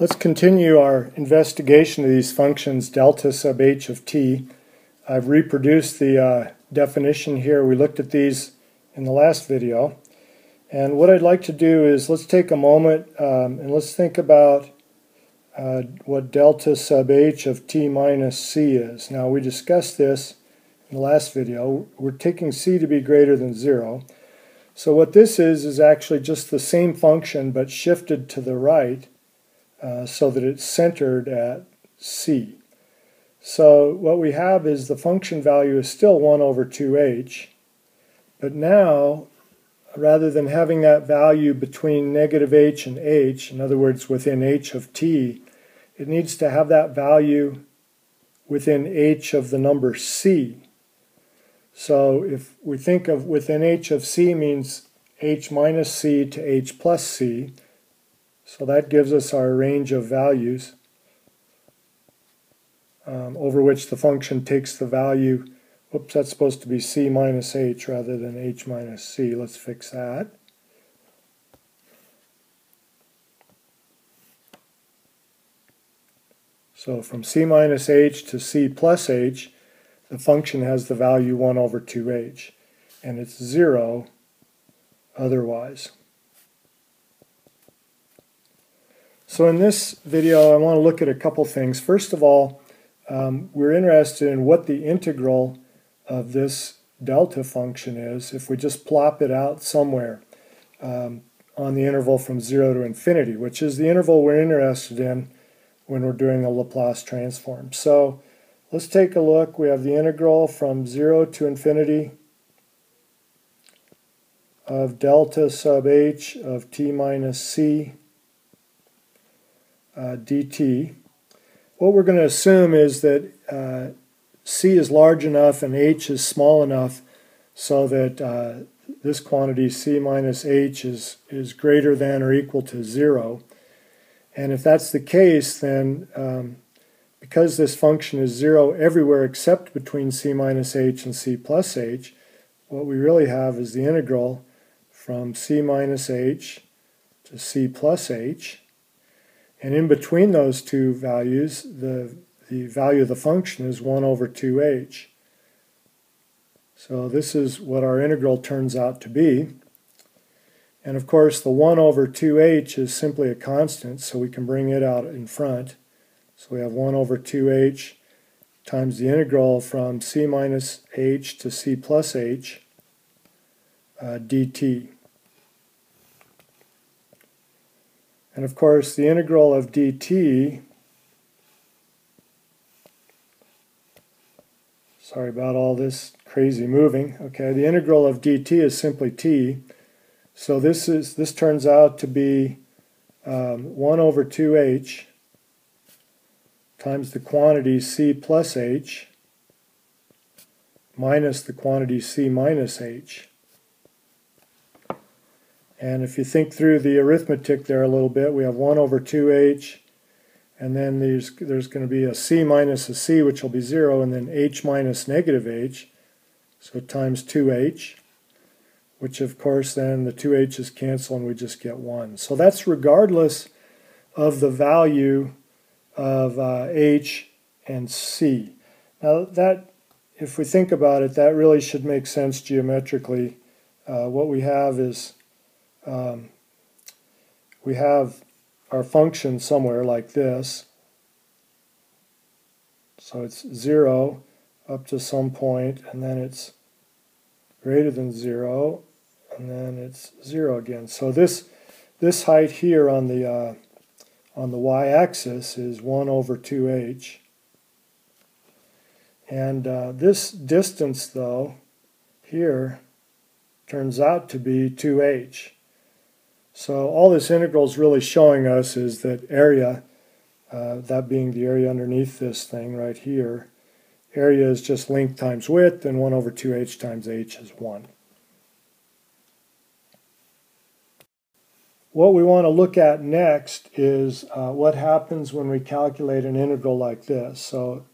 Let's continue our investigation of these functions delta sub h of t. I've reproduced the uh, definition here. We looked at these in the last video. And what I'd like to do is let's take a moment um, and let's think about uh, what delta sub h of t minus c is. Now we discussed this in the last video. We're taking c to be greater than 0. So what this is is actually just the same function but shifted to the right uh, so that it's centered at c. So what we have is the function value is still 1 over 2h, but now rather than having that value between negative h and h, in other words within h of t, it needs to have that value within h of the number c. So if we think of within h of c means h minus c to h plus c, so that gives us our range of values um, over which the function takes the value. Whoops, that's supposed to be c minus h rather than h minus c. Let's fix that. So from c minus h to c plus h, the function has the value 1 over 2h, and it's 0 otherwise. So in this video, I want to look at a couple things. First of all, um, we're interested in what the integral of this delta function is if we just plop it out somewhere um, on the interval from 0 to infinity, which is the interval we're interested in when we're doing a Laplace transform. So let's take a look. We have the integral from 0 to infinity of delta sub h of t minus c uh, dt. What we're going to assume is that uh, c is large enough and h is small enough so that uh, this quantity c minus h is, is greater than or equal to 0. And if that's the case, then um, because this function is 0 everywhere except between c minus h and c plus h, what we really have is the integral from c minus h to c plus h and in between those two values, the, the value of the function is 1 over 2h. So this is what our integral turns out to be. And of course, the 1 over 2h is simply a constant, so we can bring it out in front. So we have 1 over 2h times the integral from c minus h to c plus h uh, dt. And of course, the integral of dt, sorry about all this crazy moving, okay, the integral of dt is simply t. So this is this turns out to be um, 1 over 2h times the quantity c plus h minus the quantity c minus h. And if you think through the arithmetic there a little bit, we have 1 over 2h, and then there's, there's going to be a c minus a c, which will be 0, and then h minus negative h, so times 2h, which of course then the 2h's cancel and we just get 1. So that's regardless of the value of uh, h and c. Now that, if we think about it, that really should make sense geometrically. Uh, what we have is um, we have our function somewhere like this. So it's 0 up to some point, and then it's greater than 0, and then it's 0 again. So this this height here on the uh, on the y-axis is 1 over 2h. And uh, this distance, though, here turns out to be 2h. So all this integral is really showing us is that area, uh, that being the area underneath this thing right here, area is just length times width, and 1 over 2h times h is 1. What we want to look at next is uh, what happens when we calculate an integral like this. So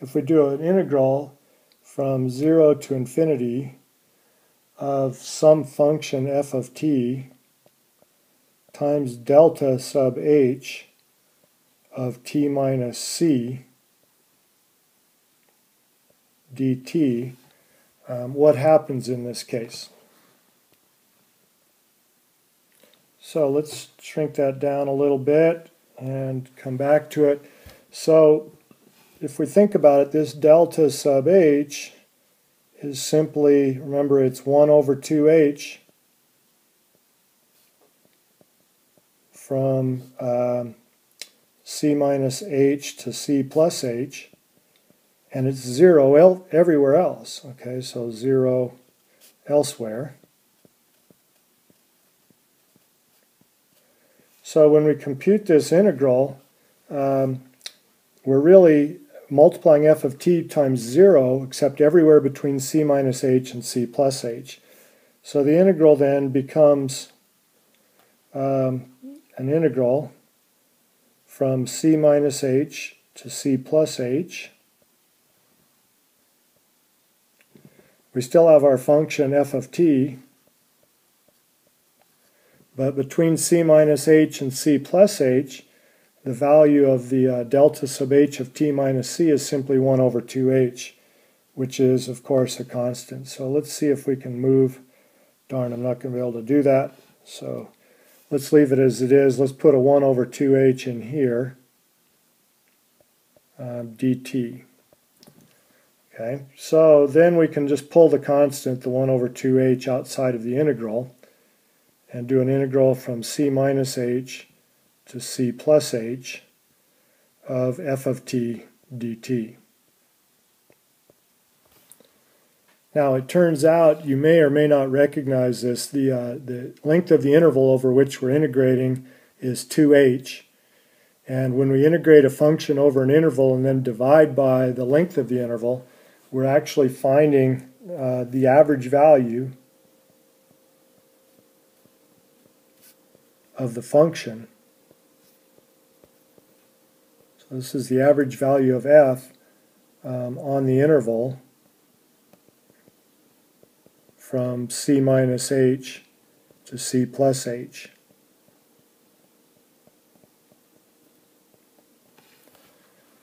if we do an integral from 0 to infinity of some function f of t, times delta sub h of t minus c dt, um, what happens in this case? So let's shrink that down a little bit and come back to it. So if we think about it, this delta sub h is simply, remember it's 1 over 2h from um, c minus h to c plus h, and it's 0 el everywhere else. Okay, so 0 elsewhere. So when we compute this integral, um, we're really multiplying f of t times 0, except everywhere between c minus h and c plus h. So the integral then becomes um, an integral from c minus h to c plus h. We still have our function f of t, but between c minus h and c plus h, the value of the uh, delta sub h of t minus c is simply 1 over 2h, which is, of course, a constant. So let's see if we can move. Darn, I'm not going to be able to do that. So let's leave it as it is. Let's put a 1 over 2h in here, um, dt. Okay, so then we can just pull the constant, the 1 over 2h, outside of the integral and do an integral from c minus h to c plus h of f of t dt. Now it turns out you may or may not recognize this. The, uh, the length of the interval over which we're integrating is 2h. And when we integrate a function over an interval and then divide by the length of the interval, we're actually finding uh, the average value of the function So this is the average value of f um, on the interval from c minus h to c plus h.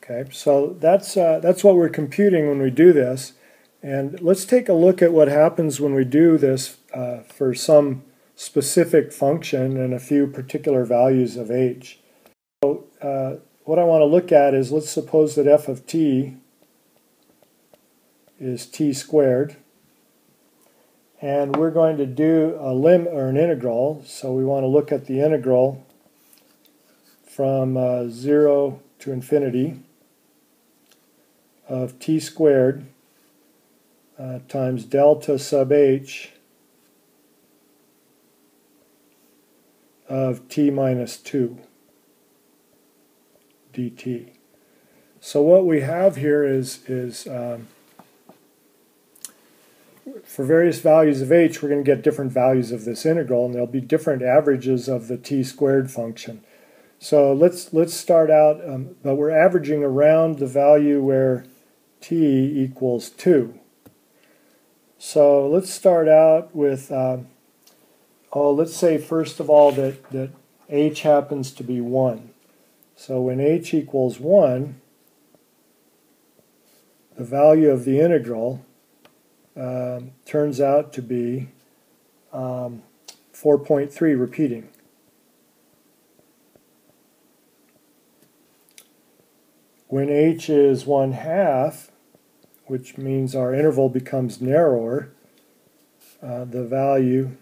Okay, so that's, uh, that's what we're computing when we do this. And let's take a look at what happens when we do this uh, for some specific function and a few particular values of h. So, uh, what I want to look at is let's suppose that f of t is t squared and we're going to do a lim or an integral so we want to look at the integral from uh, 0 to infinity of t squared uh, times delta sub h of t minus 2 dt. So what we have here is, is um, for various values of h, we're going to get different values of this integral, and there'll be different averages of the t squared function. So let's let's start out, um, but we're averaging around the value where t equals 2. So let's start out with, uh, oh, let's say first of all that, that h happens to be 1. So when h equals 1, the value of the integral um, turns out to be um, 4.3 repeating. When h is 1 half, which means our interval becomes narrower, uh, the value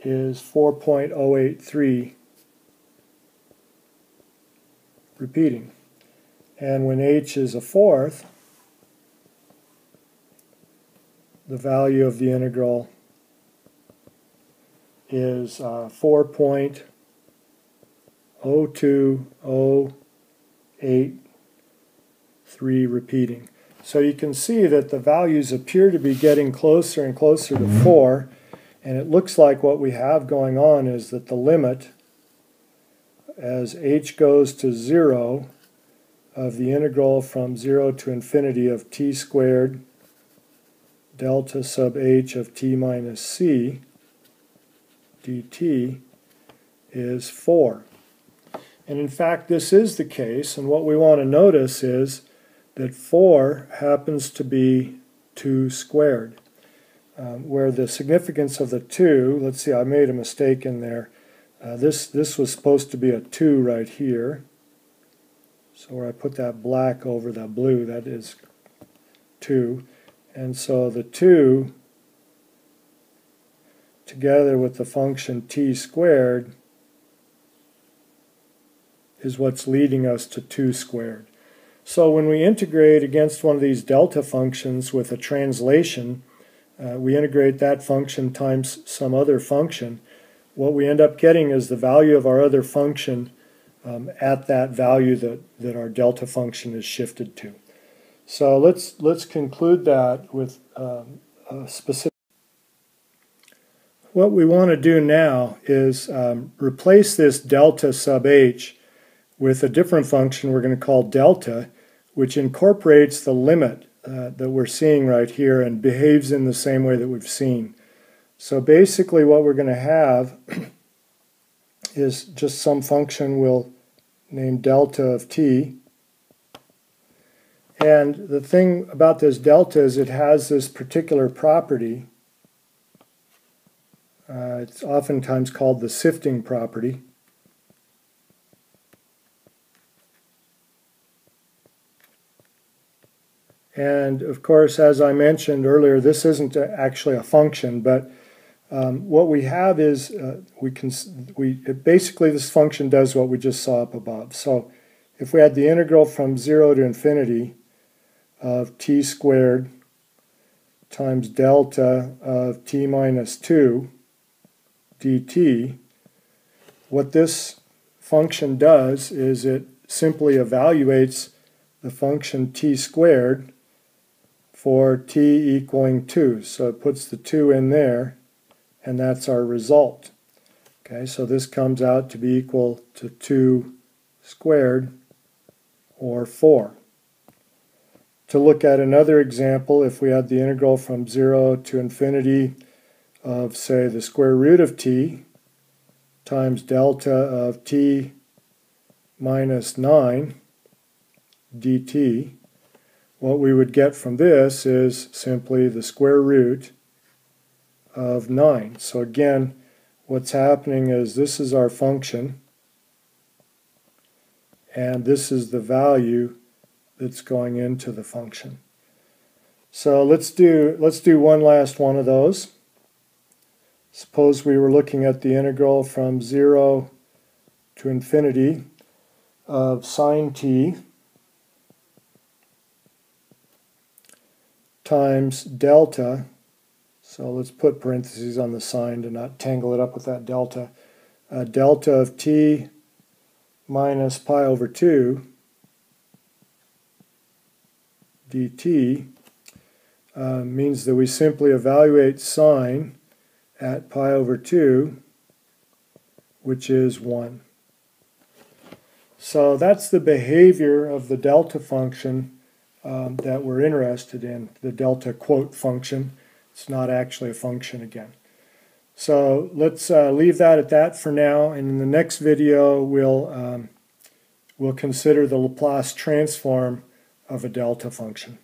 is 4.083 repeating. And when h is a fourth, the value of the integral is uh, 4.02083 repeating. So you can see that the values appear to be getting closer and closer to 4, and it looks like what we have going on is that the limit as h goes to 0 of the integral from 0 to infinity of t squared delta sub h of t minus c dt is 4. And in fact, this is the case. And what we want to notice is that 4 happens to be 2 squared. Um, where the significance of the 2, let's see, I made a mistake in there. Uh, this, this was supposed to be a 2 right here. So where I put that black over that blue, that is 2. And so the 2 together with the function t squared is what's leading us to 2 squared. So when we integrate against one of these delta functions with a translation, uh, we integrate that function times some other function. What we end up getting is the value of our other function um, at that value that, that our delta function is shifted to. So let's, let's conclude that with um, a specific. What we want to do now is um, replace this delta sub h with a different function we're going to call delta, which incorporates the limit uh, that we're seeing right here and behaves in the same way that we've seen. So basically what we're going to have is just some function we'll name delta of t. And the thing about this delta is it has this particular property. Uh, it's oftentimes called the sifting property. And of course, as I mentioned earlier, this isn't actually a function, but um, what we have is uh, we can we basically this function does what we just saw up above. So if we had the integral from 0 to infinity of t squared times delta of t minus 2 dt, what this function does is it simply evaluates the function t squared for t equaling 2. So it puts the 2 in there, and that's our result. Okay, so this comes out to be equal to 2 squared, or 4. To look at another example, if we had the integral from 0 to infinity of, say, the square root of t times delta of t minus 9 dt, what we would get from this is simply the square root of 9. So again, what's happening is this is our function, and this is the value that's going into the function. So let's do, let's do one last one of those. Suppose we were looking at the integral from 0 to infinity of sine t times delta, so let's put parentheses on the sine to not tangle it up with that delta, uh, delta of t minus pi over 2 dt uh, means that we simply evaluate sine at pi over 2, which is 1. So that's the behavior of the delta function um, that we're interested in, the delta quote function. It's not actually a function again. So let's uh, leave that at that for now, and in the next video we'll, um, we'll consider the Laplace transform of a delta function.